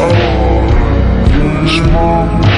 small, small.